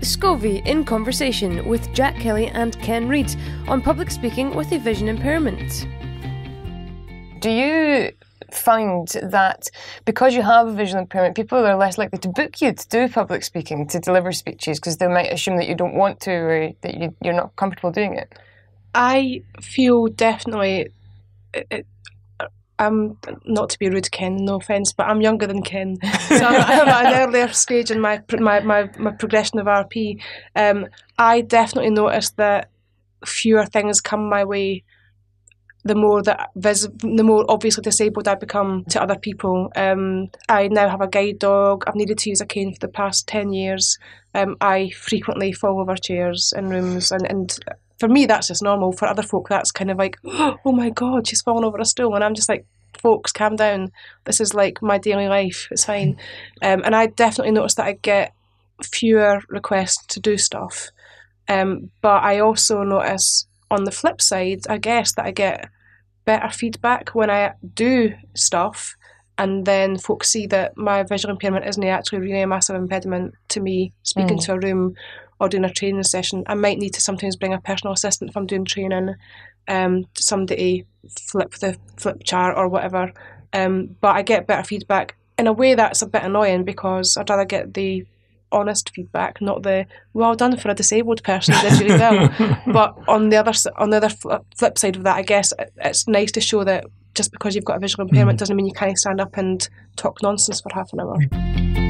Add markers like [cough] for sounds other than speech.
SCOVI in conversation with Jacq Kelly and Ken Reid on public speaking with a vision impairment. Do you find that because you have a visual impairment, people are less likely to book you to do public speaking, to deliver speeches, because they might assume that you don't want to or that you, you're not comfortable doing it? I feel definitely. It, it, I'm not to be rude, Ken. No offence, but I'm younger than Ken, so I'm, I'm at an earlier stage in my my my, my progression of RP. Um, I definitely noticed that fewer things come my way the more that vis- the more obviously disabled I become to other people. Um, I now have a guide dog. I've needed to use a cane for the past ten years. Um, I frequently fall over chairs in rooms, and, and for me that's just normal. For other folk, that's kind of like, [gasps] oh my god, she's fallen over a stool, and I'm just like, folks, calm down. This is like my daily life. It's fine. Um, and I definitely noticed that I get fewer requests to do stuff. Um, but I also notice on the flip side, I guess that I get better feedback when I do stuff, and then folks see that my visual impairment isn't actually really a massive impediment to me speaking mm. to a room or doing a training session. I might need to sometimes bring a personal assistant if I'm doing training, um, somebody flip the flip chart or whatever. Um, but I get better feedback in a way that's a bit annoying because I'd rather get the honest feedback, not the well done for a disabled person did really well. [laughs] but on the other on the other flip side of that, I guess it's nice to show that just because you've got a visual impairment mm. doesn't mean you can't stand up and talk nonsense for half an hour.